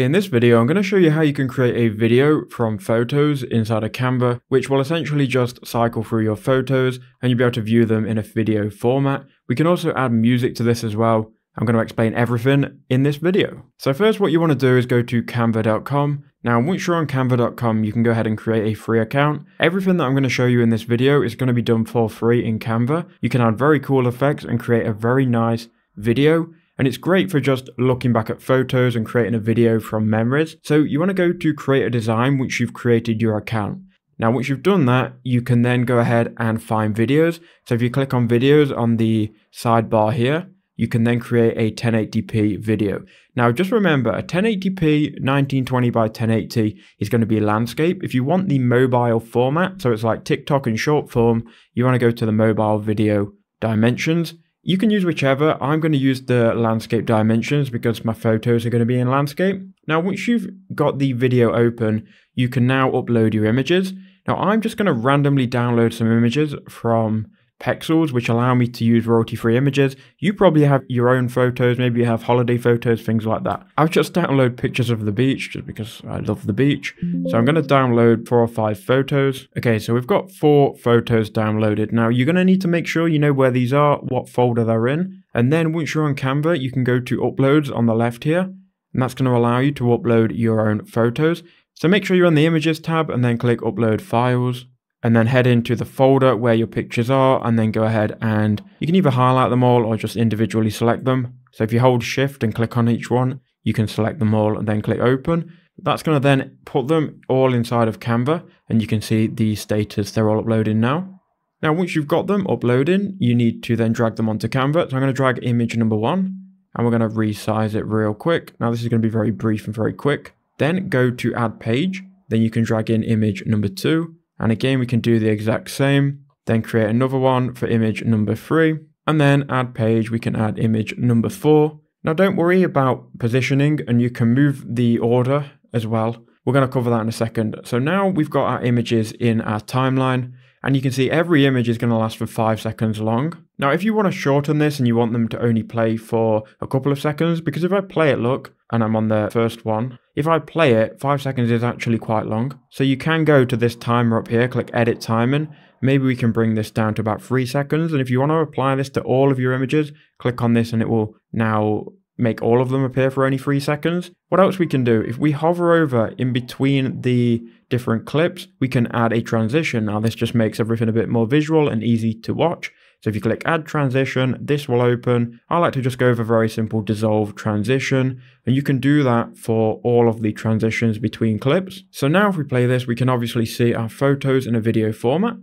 In this video, I'm going to show you how you can create a video from photos inside of Canva, which will essentially just cycle through your photos and you'll be able to view them in a video format. We can also add music to this as well. I'm going to explain everything in this video. So first, what you want to do is go to canva.com. Now, once you're on canva.com, you can go ahead and create a free account. Everything that I'm going to show you in this video is going to be done for free in Canva. You can add very cool effects and create a very nice video. And it's great for just looking back at photos and creating a video from memories. So you want to go to create a design once you've created your account. Now, once you've done that, you can then go ahead and find videos. So if you click on videos on the sidebar here, you can then create a 1080p video. Now, just remember a 1080p 1920 by 1080 is going to be landscape. If you want the mobile format, so it's like TikTok in short form, you want to go to the mobile video dimensions. You can use whichever. I'm going to use the landscape dimensions because my photos are going to be in landscape. Now, once you've got the video open, you can now upload your images. Now, I'm just going to randomly download some images from Pexels, which allow me to use royalty-free images. You probably have your own photos, maybe you have holiday photos, things like that. I'll just download pictures of the beach just because I love the beach. So I'm going to download four or five photos. Okay, so we've got four photos downloaded. Now you're going to need to make sure you know where these are, what folder they're in. And then once you're on Canva, you can go to uploads on the left here. And that's going to allow you to upload your own photos. So make sure you're on the images tab and then click upload files and then head into the folder where your pictures are and then go ahead and you can either highlight them all or just individually select them. So if you hold shift and click on each one, you can select them all and then click open. That's going to then put them all inside of Canva and you can see the status they're all uploading now. Now once you've got them uploading, you need to then drag them onto Canva. So I'm going to drag image number one and we're going to resize it real quick. Now this is going to be very brief and very quick. Then go to add page. Then you can drag in image number two and again, we can do the exact same, then create another one for image number three, and then add page, we can add image number four. Now don't worry about positioning and you can move the order as well. We're going to cover that in a second. So now we've got our images in our timeline and you can see every image is going to last for five seconds long. Now, if you want to shorten this and you want them to only play for a couple of seconds, because if I play it, look, and I'm on the first one, if I play it, five seconds is actually quite long. So you can go to this timer up here, click edit timing. Maybe we can bring this down to about three seconds. And if you want to apply this to all of your images, click on this and it will now make all of them appear for only three seconds. What else we can do? If we hover over in between the different clips, we can add a transition. Now this just makes everything a bit more visual and easy to watch. So if you click add transition, this will open. I like to just go with a very simple dissolve transition and you can do that for all of the transitions between clips. So now if we play this, we can obviously see our photos in a video format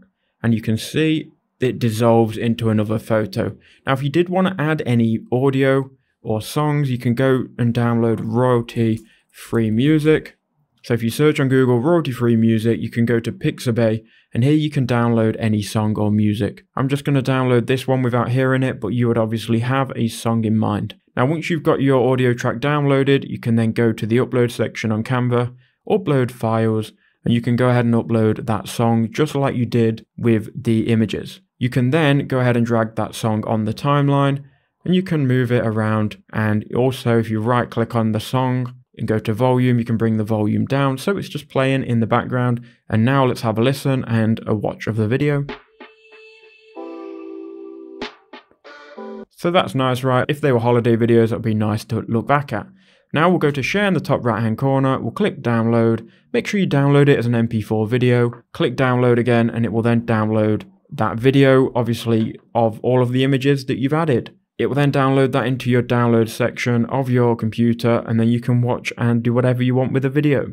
and you can see it dissolves into another photo. Now if you did want to add any audio or songs, you can go and download royalty free music. So if you search on Google royalty free music, you can go to Pixabay and here you can download any song or music. I'm just going to download this one without hearing it, but you would obviously have a song in mind. Now once you've got your audio track downloaded, you can then go to the upload section on Canva, upload files, and you can go ahead and upload that song just like you did with the images. You can then go ahead and drag that song on the timeline and you can move it around. And also if you right click on the song and go to volume, you can bring the volume down. So it's just playing in the background. And now let's have a listen and a watch of the video. So that's nice, right? If they were holiday videos, that would be nice to look back at. Now we'll go to share in the top right hand corner, we'll click download, make sure you download it as an MP4 video, click download again and it will then download that video, obviously, of all of the images that you've added. It will then download that into your download section of your computer and then you can watch and do whatever you want with the video.